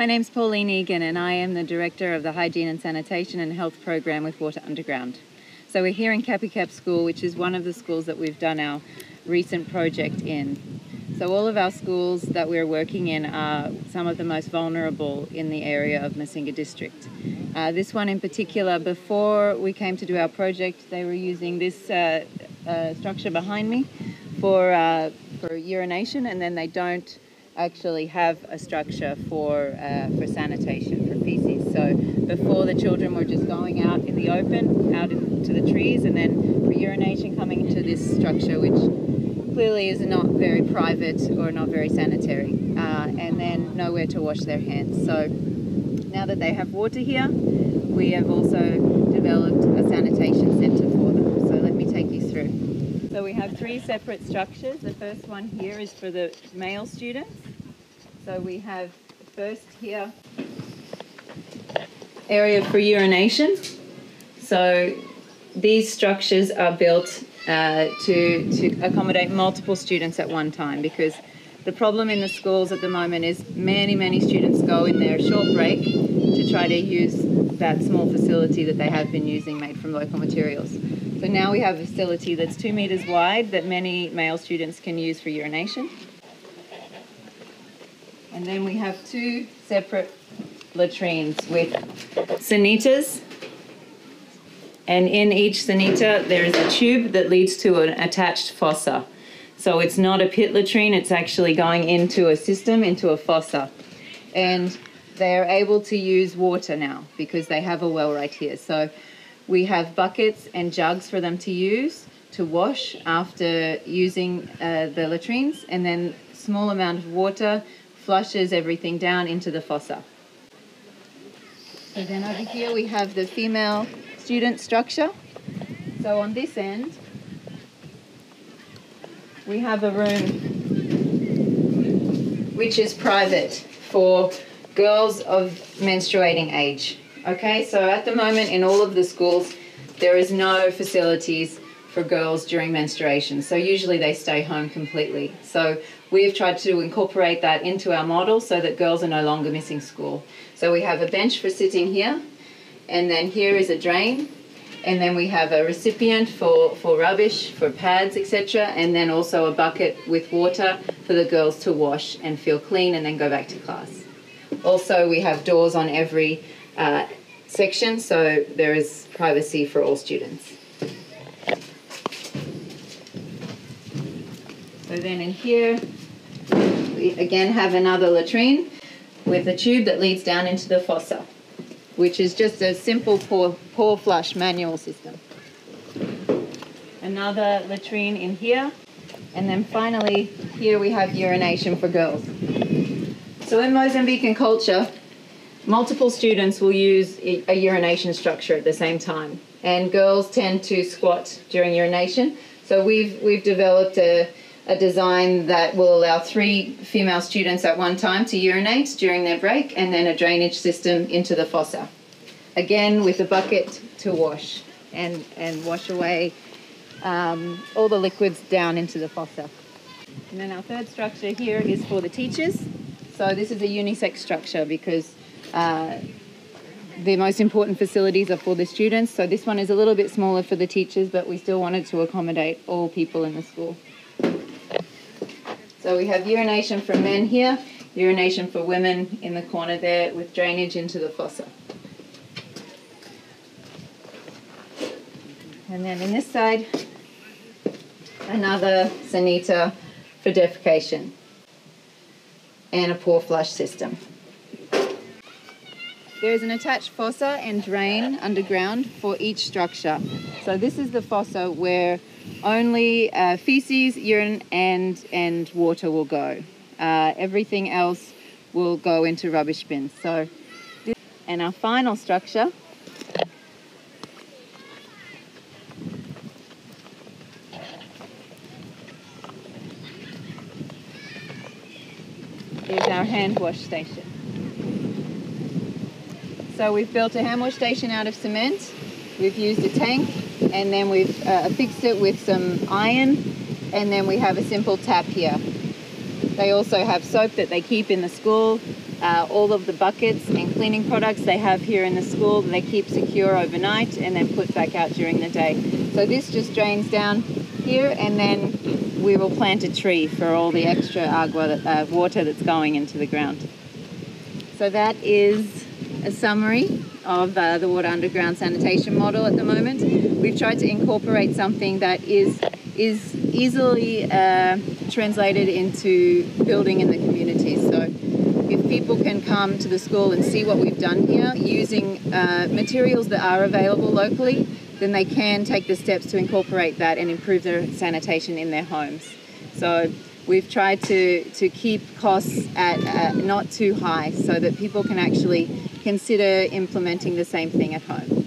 My name's Pauline Egan, and I am the Director of the Hygiene and Sanitation and Health Program with Water Underground. So we're here in Kappy Cap School, which is one of the schools that we've done our recent project in. So all of our schools that we're working in are some of the most vulnerable in the area of Massinga district. Uh, this one in particular, before we came to do our project, they were using this uh, uh, structure behind me for, uh, for urination and then they don't actually have a structure for, uh, for sanitation, for feces. So before the children were just going out in the open, out into the trees and then for urination coming into this structure which clearly is not very private or not very sanitary, uh, and then nowhere to wash their hands. So now that they have water here, we have also developed a sanitation centre for them. So let me take you through. So we have three separate structures. The first one here is for the male students. So we have first here area for urination. So these structures are built uh, to, to accommodate multiple students at one time because the problem in the schools at the moment is many, many students go in their short break try to use that small facility that they have been using made from local materials. So now we have a facility that's two metres wide that many male students can use for urination. And then we have two separate latrines with sanitas and in each sanita there is a tube that leads to an attached fossa. So it's not a pit latrine, it's actually going into a system, into a fossa. And they're able to use water now because they have a well right here. So we have buckets and jugs for them to use to wash after using uh, the latrines and then small amount of water flushes everything down into the fossa. And then over here we have the female student structure. So on this end, we have a room which is private for girls of menstruating age. Okay, so at the moment in all of the schools, there is no facilities for girls during menstruation. So usually they stay home completely. So we've tried to incorporate that into our model so that girls are no longer missing school. So we have a bench for sitting here and then here is a drain and then we have a recipient for, for rubbish, for pads, etc., and then also a bucket with water for the girls to wash and feel clean and then go back to class. Also, we have doors on every uh, section, so there is privacy for all students. So then in here, we again have another latrine with a tube that leads down into the fossa which is just a simple pour, pour flush manual system. Another latrine in here. And then finally, here we have urination for girls. So in Mozambican culture, multiple students will use a urination structure at the same time. And girls tend to squat during urination. So we've, we've developed a, a design that will allow three female students at one time to urinate during their break and then a drainage system into the fossa. Again, with a bucket to wash and, and wash away um, all the liquids down into the fossa. And then our third structure here is for the teachers. So this is a unisex structure because uh, the most important facilities are for the students. So this one is a little bit smaller for the teachers, but we still wanted to accommodate all people in the school. So we have urination for men here, urination for women in the corner there with drainage into the fossa. And then in this side, another sanita for defecation and a pour flush system. There is an attached fossa and drain underground for each structure. So this is the fossa where only uh, feces, urine, and and water will go. Uh, everything else will go into rubbish bins. So, this, and our final structure our hand wash station. So we've built a hand wash station out of cement. We've used a tank and then we've uh, fixed it with some iron and then we have a simple tap here. They also have soap that they keep in the school uh, all of the buckets and cleaning products they have here in the school they keep secure overnight and then put back out during the day. So this just drains down here and then we will plant a tree for all the extra agua, uh, water that's going into the ground. So that is a summary of uh, the water underground sanitation model at the moment. We've tried to incorporate something that is is easily uh, translated into building in the community. So if people can come to the school and see what we've done here using uh, materials that are available locally, then they can take the steps to incorporate that and improve their sanitation in their homes. So we've tried to, to keep costs at uh, not too high so that people can actually consider implementing the same thing at home.